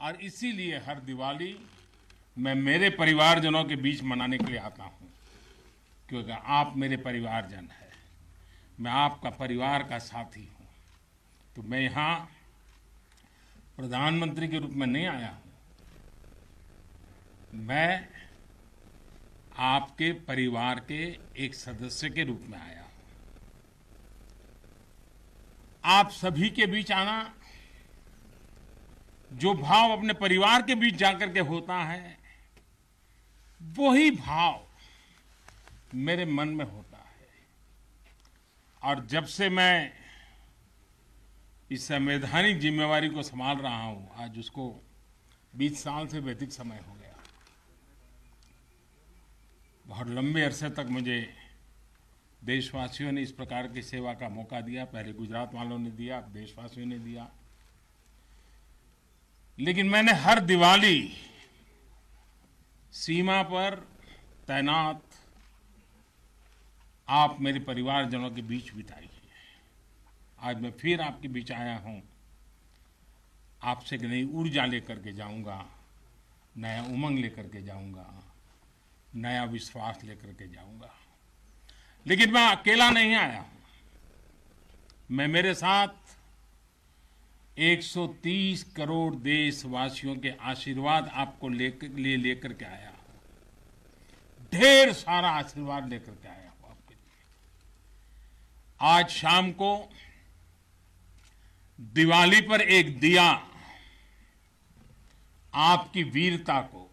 और इसीलिए हर दिवाली मैं मेरे परिवारजनों के बीच मनाने के लिए आता हूँ। क्योंकि आप मेरे परिवारजन हैं। मैं आपका परिवार का साथी हूँ। तो मैं यहाँ प्रधानमंत्री के रूप में नहीं आया हूँ। मैं आपके परिवार के एक सदस्य के रूप में आया हूँ। आप सभी के बीच आना जो भाव अपने परिवार के बीच जाकर के होता है, वही भाव मेरे मन में होता है। और जब से मैं इस संवैधानिक जिम्मेवारी को संभाल रहा हूँ, आज उसको 20 साल से भी अधिक समय हो गया। बहुत लंबे अरसे तक मुझे देशवासियों ने इस प्रकार की सेवा का मौका दिया। पहले गुजरात वालों ने दिया देशवासियों ने दिया। लेकिन मैंने हर दिवाली सीमा पर तैनात आप मेरे परिवारजनों के बीच बिताई है। आज मैं फिर आपके बीच आया हूँ। आपसे एक नई ऊर्जा लेकर के जाऊँगा, नया उमंग लेकर के जाऊँगा, नया विश्वास लेकर के जाऊँगा। लेकिन मैं अकेला नहीं आया हूँ। मैं मेरे साथ 130 करोड़ देशवासियों के आशीर्वाद आपको लेकर लिए लेकर के आया। ढेर सारा आशीर्वाद लेकर के आया हूँ आपके लिए। आज शाम को दिवाली पर एक दिया आपकी वीरता को,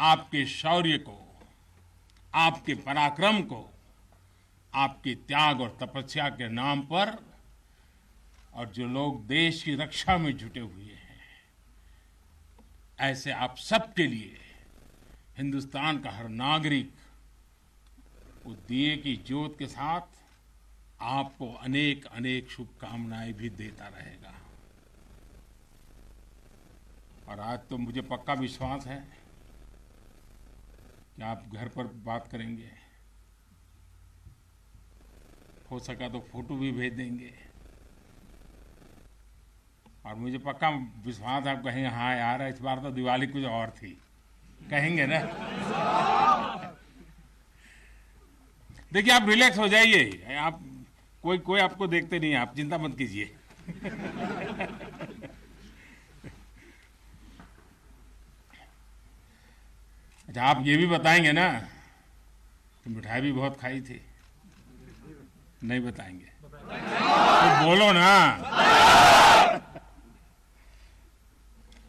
आपके शौर्य को, आपके पराक्रम को, आपके त्याग और तपस्या के नाम पर और जो लोग देश की रक्षा में जुटे हुए हैं, ऐसे आप सबके लिए हिंदुस्तान का हर नागरिक उस दिए की ज्योत के साथ आपको अनेक अनेक शुभकामनाएँ भी देता रहेगा। और आज तो मुझे पक्का विश्वास है कि आप घर पर बात करेंगे। हो सका तो फ़ोटो भी भेज देंगे। और मुझे पक्का विश्वास आप कहेंगे हाँ यार, इस बार तो दिवाली कुछ और थी। कहेंगे ना? देखिए, आप रिलैक्स हो जाइए। आप, कोई कोई आपको देखते नहीं आप चिंता मत कीजिए। अच्छा आप ये भी बताएँगे ना, कि मिठाई भी बहुत खाई थी। नहीं बताएँगे। तो बोलो ना।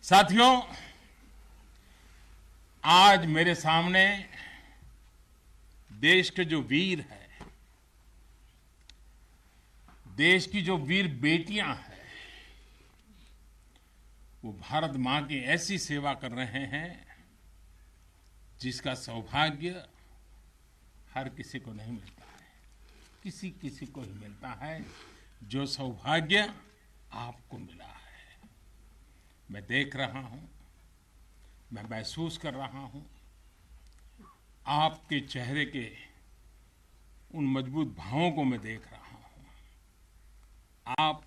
साथियों, आज मेरे सामने देश के जो वीर हैं, देश की जो वीर बेटियाँ हैं, वो भारत माँ की ऐसी सेवा कर रहे हैं जिसका सौभाग्य हर किसी को नहीं मिलता है। किसी किसी को ही मिलता है, जो सौभाग्य आपको मिला है। मैं देख रहा हूँ, मैं महसूस कर रहा हूँ, आपके चेहरे के उन मज़बूत भावों को मैं देख रहा हूँ। आप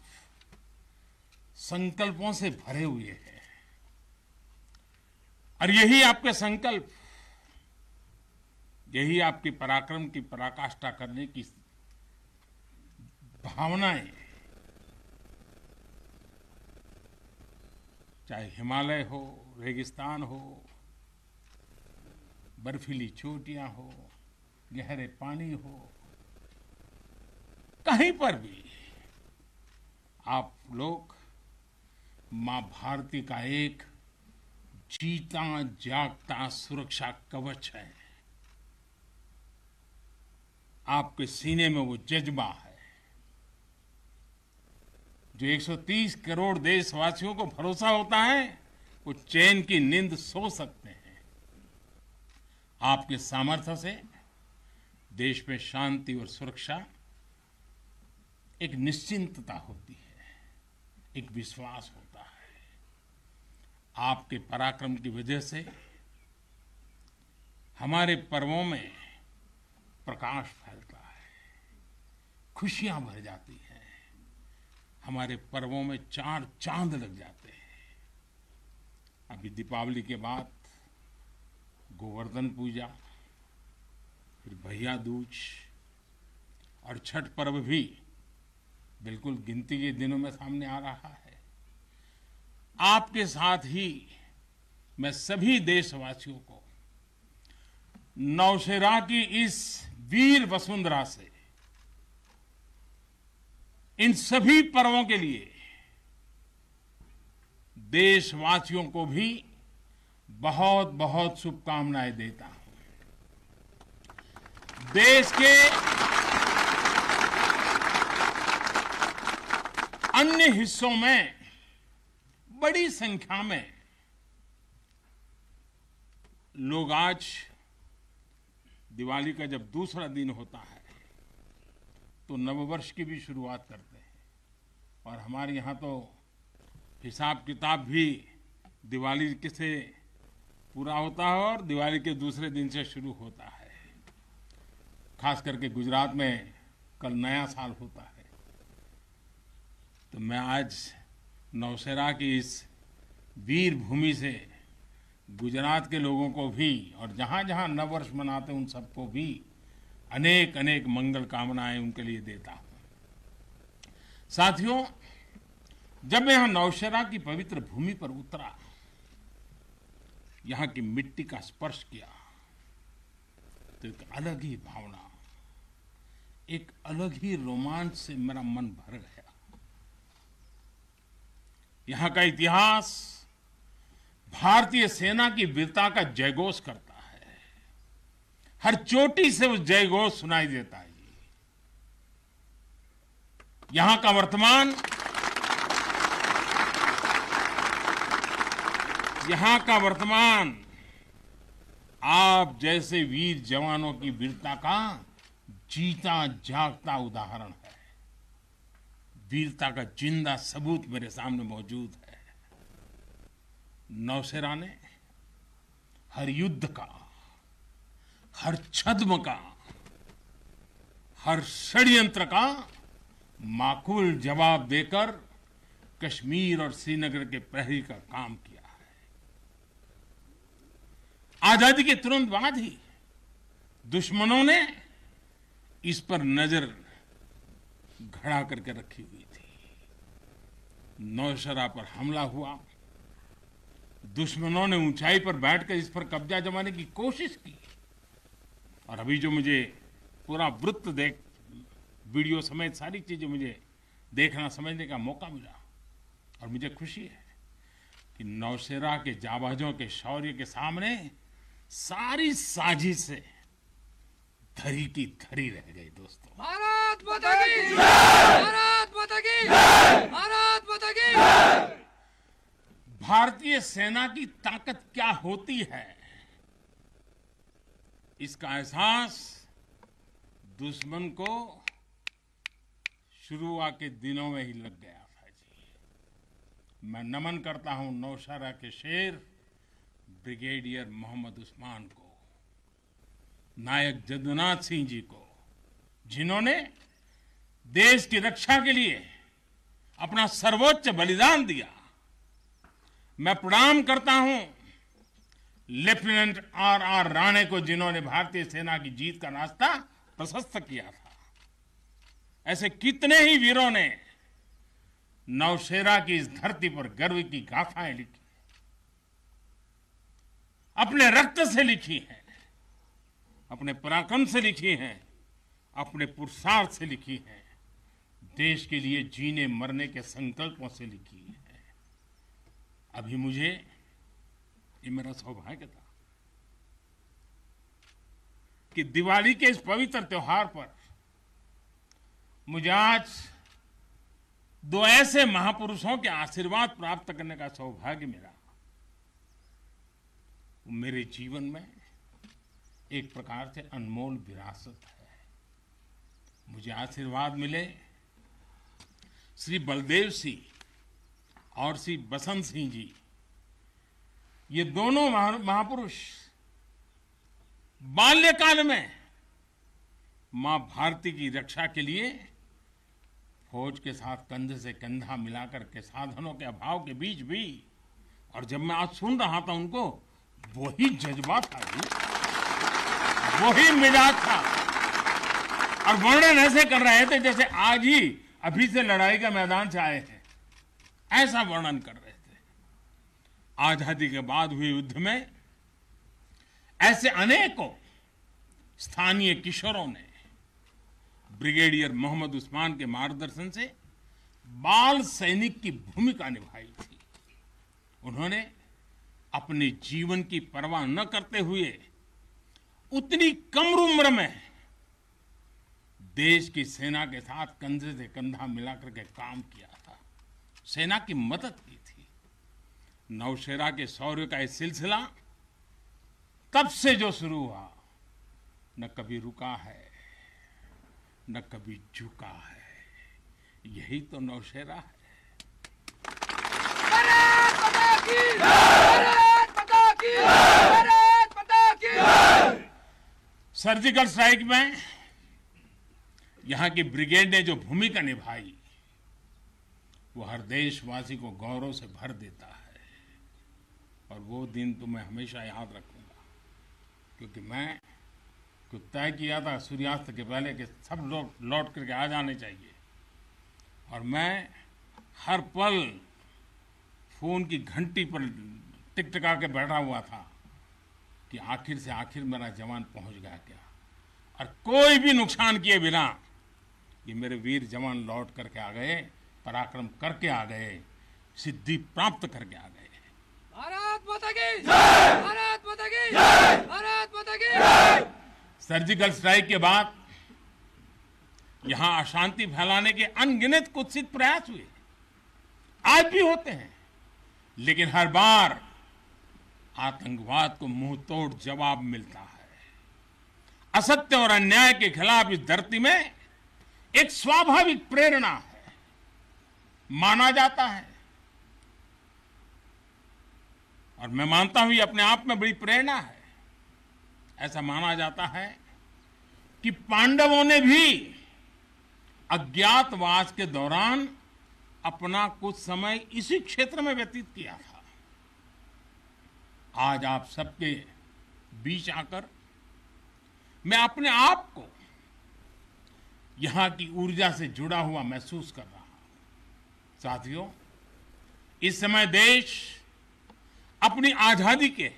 संकल्पों से भरे हुए हैं। और यही आपके संकल्प, यही आपकी पराक्रम की पराकाष्ठा करने की भावनाएँ चाहे हिमालय हो, रेगिस्तान हो, बर्फीली चोटियाँ हो, गहरे पानी हो, कहीं पर भी आप लोग माँ भारती का एक जीता जागता सुरक्षा कवच है। आपके सीने में वो जज्बा है। जो 130 करोड़ देशवासियों को भरोसा होता है वो चैन की नींद सो सकते हैं। आपके सामर्थ्य से देश में शांति और सुरक्षा एक निश्चिंतता होती है, एक विश्वास होता है। आपके पराक्रम की वजह से हमारे पर्वों में प्रकाश फैलता है, खुशियाँ भर जाती हैं। हमारे पर्वों में चार चाँद लग जाते हैं। अभी दीपावली के बाद गोवर्धन पूजा, फिर भैया दूज और छठ पर्व भी बिल्कुल गिनती के दिनों में सामने आ रहा है। आपके साथ ही मैं सभी देशवासियों को नौशेरा की इस वीर वसुंधरा से इन सभी पर्वों के लिए देशवासियों को भी बहुत बहुत शुभकामनाएँ देता हूँ। देश के अन्य हिस्सों में, बड़ी संख्या में लोग आज दिवाली का जब दूसरा दिन होता है तो नववर्ष की भी शुरुआत करते हैं। और हमारे यहाँ तो हिसाब किताब भी दिवाली से पूरा होता है और दिवाली के दूसरे दिन से शुरू होता है। खास करके गुजरात में कल नया साल होता है। तो मैं आज नौशेरा की इस वीर भूमि से गुजरात के लोगों को भी और जहाँ जहाँ नववर्ष मनाते उन सबको भी अनेक अनेक मंगल कामनाएँ उनके लिए देता हूँ। साथियों, जब मैं यहाँ नौशेरा की पवित्र भूमि पर उतरा, यहाँ की मिट्टी का स्पर्श किया तो एक अलग ही भावना, एक अलग ही रोमांच से मेरा मन भर गया। यहाँ का इतिहास, भारतीय सेना की वीरता का जयघोष करता हर चोटी से उस जय घोष सुनाई देता है। यहाँ का वर्तमान, यहाँ का वर्तमान, आप जैसे वीर जवानों की वीरता का जीता जागता उदाहरण है। वीरता का ज़िंदा सबूत मेरे सामने मौजूद है। नौसेना ने हर युद्ध का हर छद्म का, हर षड्यंत्र का माकूल जवाब देकर कश्मीर और श्रीनगर के प्रहरी का काम किया है। आज़ादी के तुरंत बाद ही दुश्मनों ने इस पर नज़र घड़ा करके रखी हुई थी। नौशरा पर हमला हुआ। दुश्मनों ने ऊंचाई पर बैठकर इस पर कब्जा जमाने की कोशिश की। और अभी जो मुझे पूरा वृत्त देख वीडियो समेत सारी चीज़ें मुझे देखना समझने का मौका मिला। और मुझे खुशी है कि नौशेरा के जाबाजों के शौर्य के सामने सारी साजिश से धरी की धरी रह गई दोस्तों। भारत माता की भारत माता की भारत माता की भारतीय सेना की ताकत क्या होती है? इसका एहसास दुश्मन को शुरुआत के दिनों में ही लग गया था जी। मैं नमन करता हूँ नौशहरा के शेर, ब्रिगेडियर मोहम्मद उस्मान को, नायक जदुनाथ सिंह जी को, जिन्होंने देश की रक्षा के लिए अपना सर्वोच्च बलिदान दिया। मैं प्रणाम करता हूँ लेफ्टिनेंट आर आर राणे को जिन्होंने भारतीय सेना की जीत का रास्ता प्रशस्त किया था। ऐसे कितने ही वीरों ने नौशेरा की इस धरती पर गर्व की गाथाएँ लिखी अपने रक्त से लिखी है, अपने पराक्रम से लिखी है, अपने पुरुषार्थ से लिखी है। देश के लिए जीने मरने के संकल्पों से लिखी है। अभी मुझे ये मेरा सौभाग्य था कि दिवाली के इस पवित्र त्योहार पर मुझे आज दो ऐसे महापुरुषों के आशीर्वाद प्राप्त करने का सौभाग्य मिला। मेरे जीवन में एक प्रकार से अनमोल विरासत है। मुझे आशीर्वाद मिले। श्री बलदेव सिंह और श्री बसंत सिंह जी ये दोनों महापुरुष बाल्यकाल में माँ भारती की रक्षा के लिए फौज के साथ कंधे से कंधा मिलाकर के साधनों के अभाव के बीच भी, और जब मैं आज सुन रहा था उनको, वही जज्बा था वही मिजाज था। और वर्णन ऐसे कर रहे थे जैसे आज ही अभी से लड़ाई के मैदान से आए हैं। ऐसा वर्णन कर रहे आज़ादी के बाद हुए युद्ध में, ऐसे अनेकों स्थानीय किशोरों ने ब्रिगेडियर मोहम्मद उस्मान के मार्गदर्शन से बाल सैनिक की भूमिका निभाई थी। उन्होंने अपने जीवन की परवाह न करते हुए उतनी कम उम्र में देश की सेना के साथ कंधे से कंधा मिलाकर के काम किया था। सेना की मदद की थी। नौशेरा के शौर्य का यह सिलसिला तब से जो शुरू हुआ न कभी रुका है न कभी झुका है। यही तो नौशेरा है। सर्जिकल स्ट्राइक में यहाँ की ब्रिगेड ने जो भूमिका निभाई वो हर देशवासी को गौरव से भर देता है। और वो दिन तो मैं हमेशा याद रखूँगा। क्योंकि मैं को तय किया था सूर्यास्त के पहले कि सब लोग लौट करके आ जाने चाहिए। और मैं हर पल फ़ोन की घंटी पर टिक टिका के बैठा हुआ था कि आखिर से आखिर मेरा जवान पहुँच गया क्या? और कोई भी नुकसान किए बिना ये मेरे वीर जवान लौट करके आ गए, पराक्रम करके आ गए, सिद्धि प्राप्त करके आ गए। सर्जिकल स्ट्राइक के। बाद यहाँ अशांति फैलाने के अनगिनत कुत्सित प्रयास हुए। आज भी होते हैं लेकिन हर बार आतंकवाद को मुँह तोड़ जवाब मिलता है। असत्य और अन्याय के खिलाफ इस धरती में एक स्वाभाविक प्रेरणा है। माना जाता है और मैं मानता हूँ ये अपने आप में बड़ी प्रेरणा है। ऐसा माना जाता है कि पांडवों ने भी अज्ञातवास के दौरान अपना कुछ समय इसी क्षेत्र में व्यतीत किया था। आज आप सबके बीच आकर मैं अपने आप को यहाँ की ऊर्जा से जुड़ा हुआ महसूस कर रहा हूँ। साथियों, इस समय देश अपनी आज़ादी के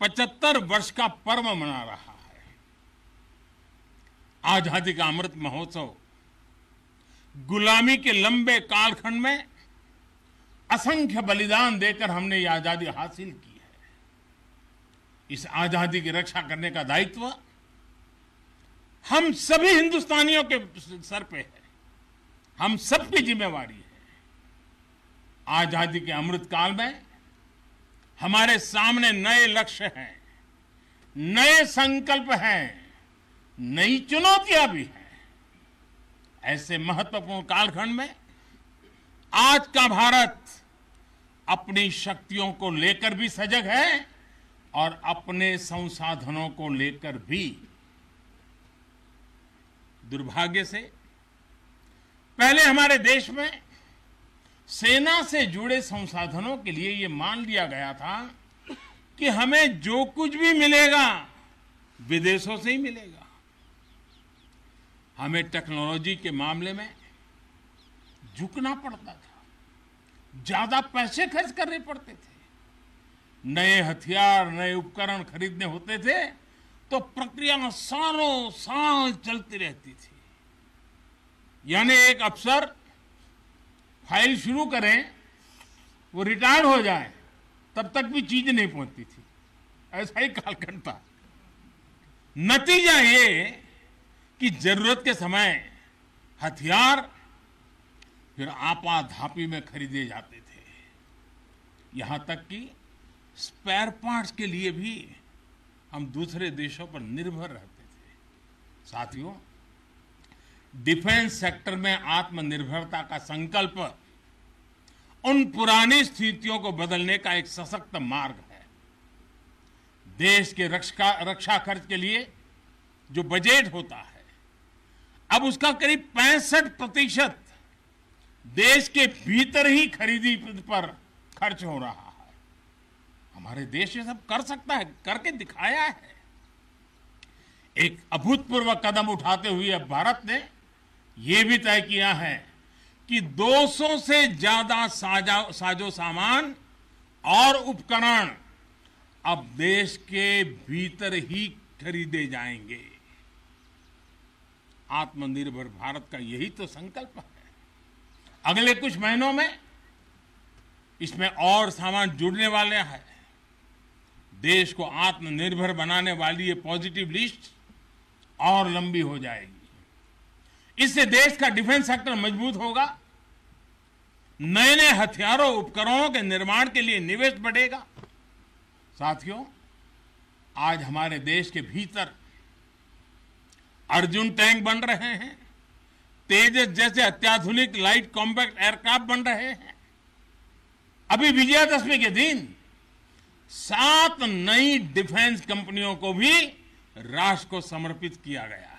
75 वर्ष का पर्व मना रहा है। आज़ादी का अमृत महोत्सव गुलामी के लंबे कालखंड में असंख्य बलिदान देकर हमने ये आज़ादी हासिल की है। इस आज़ादी की रक्षा करने का दायित्व हम सभी हिंदुस्तानियों के सर पे है। हम सबकी जिम्मेवारी है। आज़ादी के अमृत काल में हमारे सामने नए लक्ष्य हैं, नए संकल्प हैं, नई चुनौतियाँ भी हैं। ऐसे महत्वपूर्ण कालखंड में आज का भारत अपनी शक्तियों को लेकर भी सजग है और अपने संसाधनों को लेकर भी दुर्भाग्य से। पहले हमारे देश में सेना से जुड़े संसाधनों के लिए ये मान लिया गया था कि हमें जो कुछ भी मिलेगा, विदेशों से ही मिलेगा। हमें टेक्नोलॉजी के मामले में झुकना पड़ता था। ज़्यादा पैसे खर्च करने पड़ते थे। नए हथियार, नए उपकरण खरीदने होते थे तो प्रक्रिया सालों साल चलती रहती थी। यानी एक अफसर फ़ाइल शुरू करें, वो रिटायर हो जाए, तब तक भी चीज़ नहीं पहुँचती थी। ऐसा ही कालखंड था। नतीजा ये कि ज़रूरत के समय हथियार फिर आपाधापी में खरीदे जाते थे। यहाँ तक कि स्पेयर पार्ट्स के लिए भी हम दूसरे देशों पर निर्भर रहते थे। साथियों डिफेंस सेक्टर में आत्मनिर्भरता का संकल्प उन पुरानी स्थितियों को बदलने का एक सशक्त मार्ग है। देश के रक्षा रक्षा खर्च के लिए जो बजट होता है, अब उसका करीब पैंसठ प्रतिशत देश के भीतर ही खरीदी पर खर्च हो रहा है। हमारे देश ये सब कर सकता है, करके दिखाया है। एक अभूतपूर्व कदम उठाते हुए अब भारत ने यह भी तय किया है कि 200 से ज़्यादा साजा, साजो सामान और उपकरण अब देश के भीतर ही खरीदे जाएँगे। आत्मनिर्भर भारत का यही तो संकल्प है। अगले कुछ महीनों में इसमें और सामान जुड़ने वाले हैं। देश को आत्मनिर्भर बनाने वाली ये पॉजिटिव लिस्ट और लंबी हो जाएगी। इससे देश का डिफेंस सेक्टर मज़बूत होगा। नए नए हथियारों, उपकरणों के निर्माण के लिए निवेश बढ़ेगा। साथियों, आज हमारे देश के भीतर अर्जुन टैंक बन रहे हैं। तेजस जैसे अत्याधुनिक लाइट कॉम्पैक्ट एयरक्राफ्ट बन रहे हैं। अभी विजयादशमी के दिन सात नई डिफेंस कंपनियों को भी राष्ट्र को समर्पित किया गया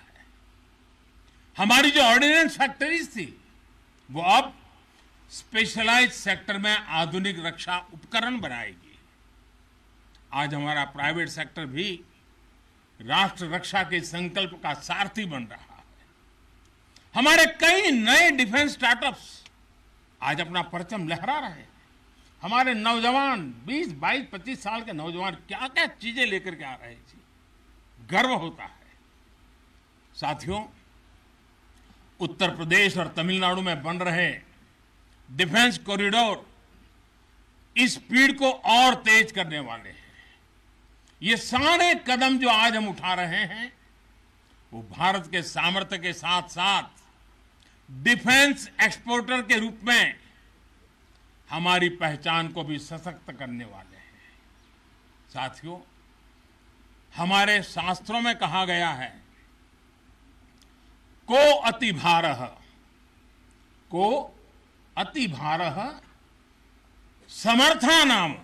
हमारी जो ऑर्डिनेंस फैक्ट्रीज थी वो अब स्पेशलाइज सेक्टर में आधुनिक रक्षा उपकरण बनाएगी। आज हमारा प्राइवेट सेक्टर भी राष्ट्र रक्षा के संकल्प का सारथी बन रहा है। हमारे कई नए डिफेंस स्टार्टअप्स आज अपना परचम लहरा रहे हैं। हमारे नौजवान 20, 22, 25 साल के नौजवान क्या क्या चीज़ें लेकर के आ रहे हैं गर्व होता है। साथियों उत्तर प्रदेश और तमिलनाडु में बन रहे डिफेंस कॉरिडोर इस स्पीड को और तेज करने वाले हैं। ये सारे कदम जो आज हम उठा रहे हैं, वो भारत के सामर्थ्य के साथ साथ डिफेंस एक्सपोर्टर के रूप में हमारी पहचान को भी सशक्त करने वाले हैं। साथियों, हमारे शास्त्रों में कहा गया है को अति भार को अति भार समर्था नाम।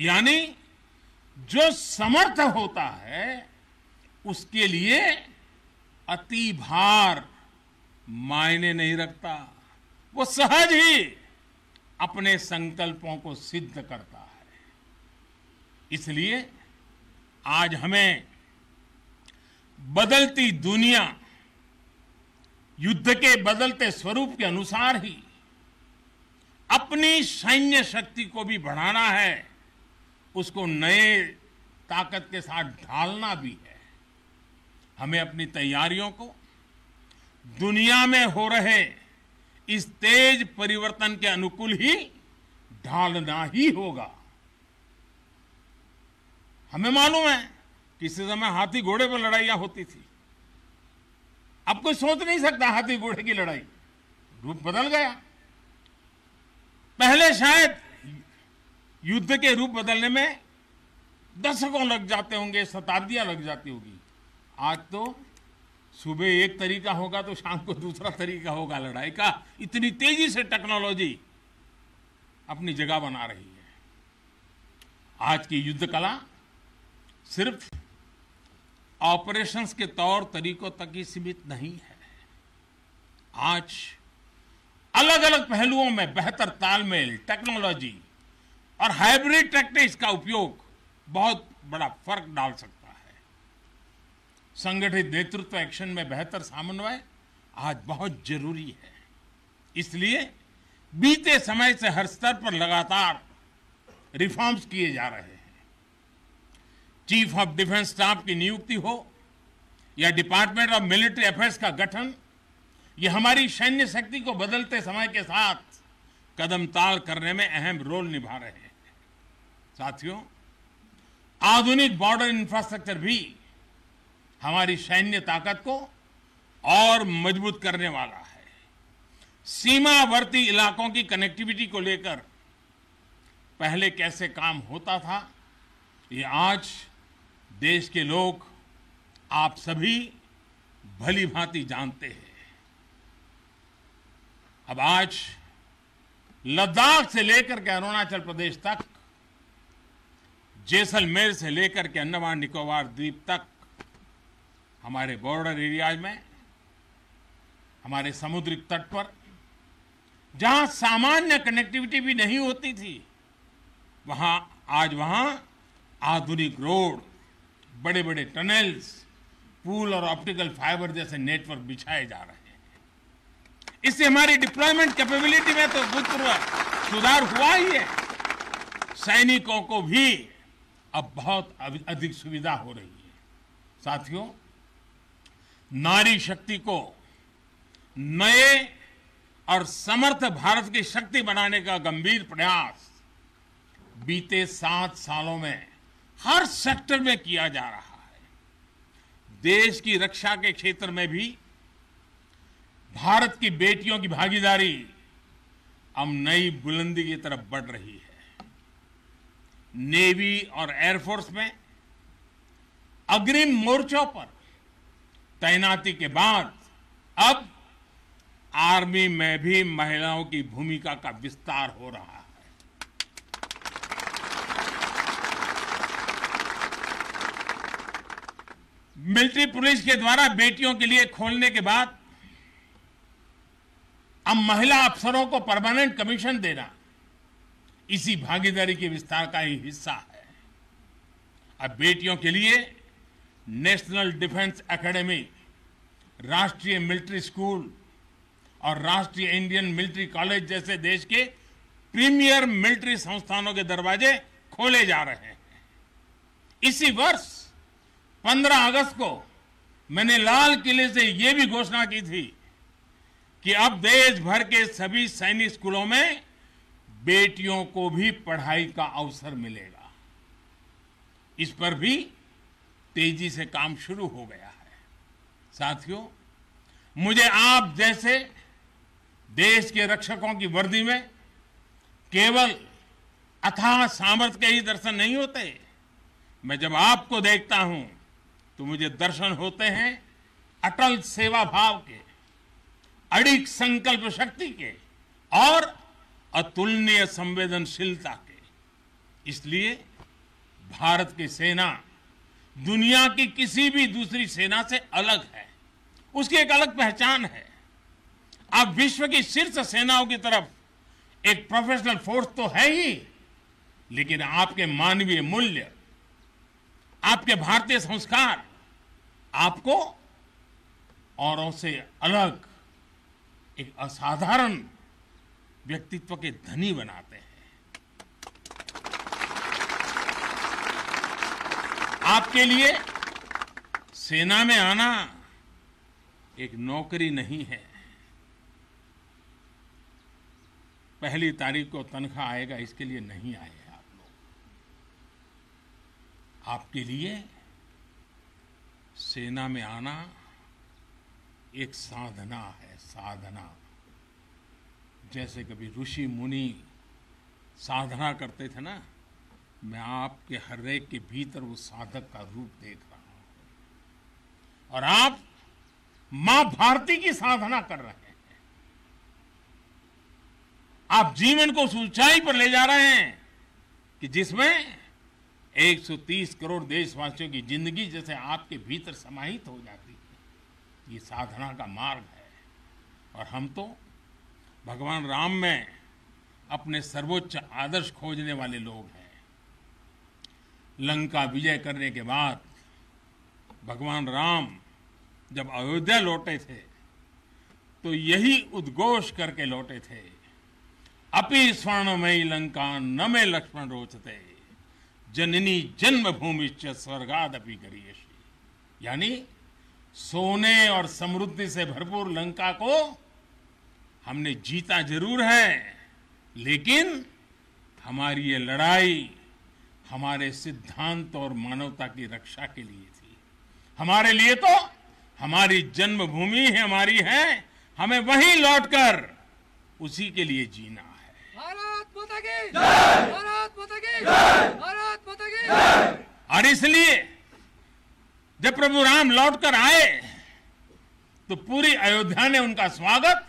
यानी जो समर्थ होता है, उसके लिए अति भार मायने नहीं रखता। वो सहज ही अपने संकल्पों को सिद्ध करता है। इसलिए आज हमें बदलती दुनिया युद्ध के बदलते स्वरूप के अनुसार ही अपनी सैन्य शक्ति को भी बढ़ाना है, उसको नए ताकत के साथ ढालना भी है। हमें अपनी तैयारियों को दुनिया में हो रहे इस तेज परिवर्तन के अनुकूल ही ढालना ही होगा। हमें मालूम है, किसी समय हाथी घोड़े पर लड़ाइयाँ होती थी। अब कोई सोच नहीं सकता हाथी घोड़े की लड़ाई। रूप बदल गया। पहले शायद युद्ध के रूप बदलने में दशकों लग जाते होंगे, शताब्दियाँ लग जाती होगी। आज तो सुबह एक तरीका होगा तो शाम को दूसरा तरीका होगा। लड़ाई का इतनी तेज़ी से टेक्नोलॉजी अपनी जगह बना रही है। आज की युद्ध कला सिर्फ़ ऑपरेशंस के तौर तरीकों तक ही सीमित नहीं है। आज अलग अलग पहलुओं में बेहतर तालमेल, टेक्नोलॉजी और हाइब्रिड टैक्टिक्स का उपयोग बहुत बड़ा फ़र्क डाल सकता है। संगठित नेतृत्व एक्शन में बेहतर समन्वय आज बहुत ज़रूरी है। इसलिए बीते समय से हर स्तर पर लगातार रिफॉर्म्स किए जा रहे हैं। चीफ ऑफ़ डिफेंस स्टाफ की नियुक्ति हो, या डिपार्टमेंट ऑफ़ मिलिट्री अफेयर्स का गठन, ये हमारी सैन्य शक्ति को बदलते समय के साथ कदम ताल करने में अहम रोल निभा रहे हैं। साथियों, आधुनिक बॉर्डर इंफ्रास्ट्रक्चर भी हमारी सैन्य ताकत को और मज़बूत करने वाला है। सीमावर्ती इलाकों की कनेक्टिविटी को लेकर पहले कैसे काम होता था, ये आज देश के लोग आप सभी भली भांति जानते हैं। अब आज लद्दाख से लेकर के अरुणाचल प्रदेश तक, जैसलमेर से लेकर के अंडमान निकोबार द्वीप तक, हमारे बॉर्डर एरियाज़ में, हमारे समुद्री तट पर, जहाँ सामान्य कनेक्टिविटी भी नहीं होती थी, वहाँ, आज वहाँ आधुनिक रोड बड़े बड़े टनल्स पुल और ऑप्टिकल फाइबर जैसे नेटवर्क बिछाए जा रहे हैं। इससे हमारी डिप्लॉयमेंट कैपेबिलिटी में तो भूतपूर्व सुधार हुआ ही है। सैनिकों को भी अब बहुत अधिक सुविधा हो रही है। साथियों, नारी शक्ति को नए और समर्थ भारत की शक्ति बनाने का गंभीर प्रयास बीते सात सालों में हर सेक्टर में किया जा रहा है। देश की रक्षा के क्षेत्र में भी, भारत की बेटियों की भागीदारी अब नई बुलंदी की तरफ़ बढ़ रही है। नेवी और एयरफोर्स में अग्रिम मोर्चों पर तैनाती के बाद अब आर्मी में भी महिलाओं की भूमिका का विस्तार हो रहा है। मिलिट्री पुलिस के द्वारा बेटियों के लिए खोलने के बाद अब महिला अफसरों को परमानेंट कमीशन देना इसी भागीदारी के विस्तार का ही हिस्सा है। अब बेटियों के लिए नेशनल डिफेंस एकेडमी, राष्ट्रीय मिलिट्री स्कूल और राष्ट्रीय इंडियन मिलिट्री कॉलेज जैसे देश के प्रीमियर मिलिट्री संस्थानों के दरवाजे खोले जा रहे हैं। इसी वर्ष 15 अगस्त को मैंने लाल किले से यह भी घोषणा की थी कि अब देश भर के सभी सैनिक स्कूलों में बेटियों को भी पढ़ाई का अवसर मिलेगा। इस पर भी तेज़ी से काम शुरू हो गया है। साथियों, मुझे आप जैसे देश के रक्षकों की वर्दी में केवल अथाह सामर्थ्य के ही दर्शन नहीं होते। मैं जब आपको देखता हूँ तो मुझे दर्शन होते हैं अटल सेवा भाव के अड़िक संकल्प शक्ति के और अतुलनीय संवेदनशीलता के। इसलिए भारत की सेना दुनिया की किसी भी दूसरी सेना से अलग है। उसकी एक अलग पहचान है। आप विश्व की शीर्ष सेनाओं की तरफ़ एक प्रोफेशनल फोर्स तो है ही, लेकिन आपके मानवीय मूल्य, आपके भारतीय संस्कार आपको औरों से अलग एक असाधारण व्यक्तित्व के धनी बनाते हैं। आपके लिए सेना में आना एक नौकरी नहीं है। पहली तारीख को तनख्वाह आएगा, इसके लिए नहीं आए आप लोग। आपके लिए सेना में आना एक साधना है, साधना। जैसे कभी ऋषि मुनि साधना करते थे ना, मैं आपके हर एक के भीतर वो साधक का रूप देख रहा हूँ। और आप माँ भारती की साधना कर रहे हैं। आप जीवन को उस ऊंचाई पर ले जा रहे हैं कि जिसमें 130 करोड़ देशवासियों की ज़िंदगी जैसे आपके भीतर समाहित हो जाती है। ये साधना का मार्ग है। और हम तो भगवान राम में अपने सर्वोच्च आदर्श खोजने वाले लोग हैं। लंका विजय करने के बाद भगवान राम जब अयोध्या लौटे थे तो यही उद्घोष करके लौटे थे। अपि स्वर्णमयी लंका न में लक्ष्मण रोचते। जननी जन्मभूमि स्वर्गादपि करियशी यानी सोने और समृद्धि से भरपूर लंका को हमने जीता ज़रूर है, लेकिन हमारी ये लड़ाई हमारे सिद्धांत और मानवता की रक्षा के लिए थी। हमारे लिए तो हमारी जन्मभूमि ही हमारी है, हमें वहीं लौटकर उसी के लिए जीना है। भारत भारत भारत और इसलिए जब प्रभु राम लौटकर आए तो पूरी अयोध्या ने उनका स्वागत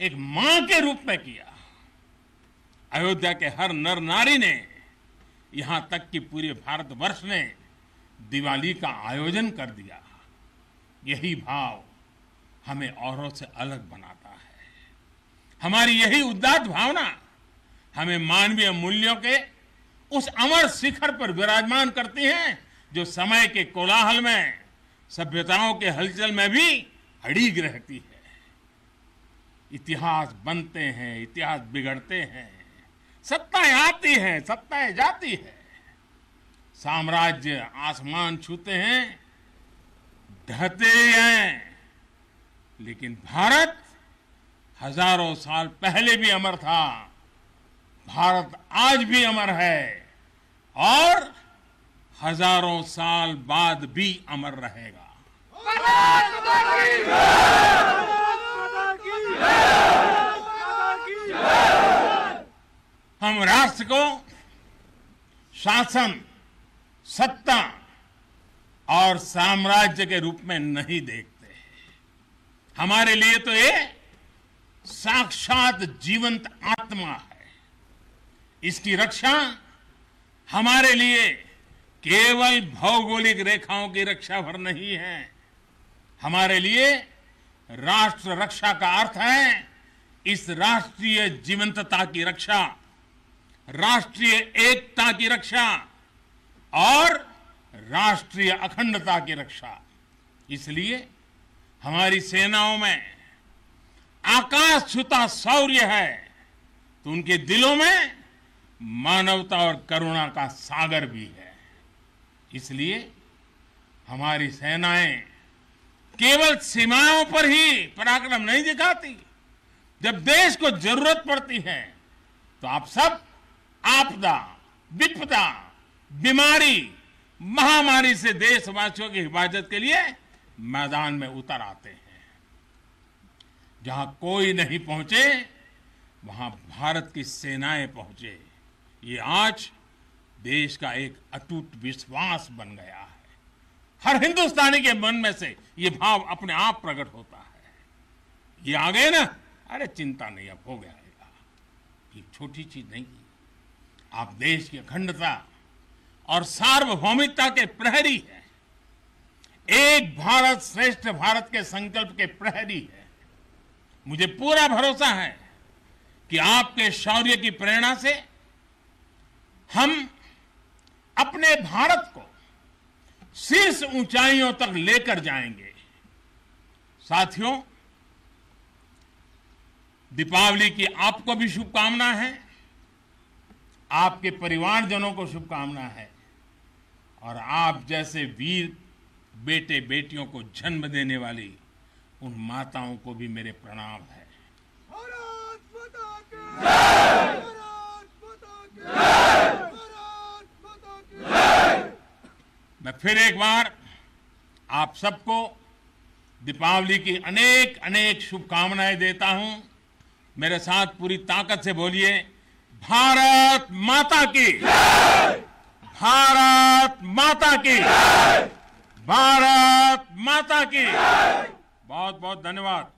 एक माँ के रूप में किया। अयोध्या के हर नर नारी ने यहाँ तक कि पूरे भारतवर्ष ने दिवाली का आयोजन कर दिया। यही भाव हमें औरों से अलग बनाता है। हमारी यही उदात भावना हमें मानवीय मूल्यों के उस अमर शिखर पर विराजमान करती है, जो समय के कोलाहल में, सभ्यताओं के हलचल में भी अड़ीग रहती है। इतिहास बनते हैं, इतिहास बिगड़ते हैं। सत्ताएँ आती हैं, सत्ताएँ जाती है। साम्राज्य आसमान छूते हैं, ढहते हैं। लेकिन भारत हज़ारों साल पहले भी अमर था। भारत आज भी अमर है और हज़ारों साल बाद भी अमर रहेगा। हम राष्ट्र को शासन, सत्ता और साम्राज्य के रूप में नहीं देखते। हमारे लिए तो ये साक्षात जीवंत आत्मा है। इसकी रक्षा हमारे लिए केवल भौगोलिक रेखाओं की रक्षा भर नहीं है। हमारे लिए राष्ट्र रक्षा का अर्थ है इस राष्ट्रीय जीवंतता की रक्षा, राष्ट्रीय एकता की रक्षा और राष्ट्रीय अखंडता की रक्षा। इसलिए हमारी सेनाओं में आकाश छुता शौर्य है तो उनके दिलों में मानवता और करुणा का सागर भी है। इसलिए हमारी सेनाएँ केवल सीमाओं पर ही पराक्रम नहीं दिखाती। जब देश को ज़रूरत पड़ती है तो आप सब आपदा, विपदा, बीमारी, महामारी से देशवासियों की हिफाजत के लिए मैदान में उतर आते हैं। जहाँ कोई नहीं पहुँचे, वहाँ भारत की सेनाएँ पहुँचे। ये आज देश का एक अटूट विश्वास बन गया है। हर हिंदुस्तानी के मन में से ये भाव अपने आप प्रकट होता है। ये आ गए ना, अरे चिंता नहीं, अब हो गया ये छोटी चीज़ नहीं। आप देश की अखंडता और सार्वभौमिकता के प्रहरी है। एक भारत श्रेष्ठ भारत के संकल्प के प्रहरी है। मुझे पूरा भरोसा है कि आपके शौर्य की प्रेरणा से हम अपने भारत को शीर्ष ऊंचाइयों तक लेकर जाएँगे। साथियों, दीपावली की आपको भी शुभकामना है, आपके परिवारजनों को शुभकामना है, और आप जैसे वीर बेटे बेटियों को जन्म देने वाली उन माताओं को भी मेरे प्रणाम है भारत माता की भारत माता की भारत माता की मैं फिर एक बार आप सबको दीपावली की अनेक अनेक शुभकामनाएँ देता हूँ। मेरे साथ पूरी ताकत से बोलिए, भारत माता की। भारत माता की। भारत माता की। बहुत बहुत धन्यवाद।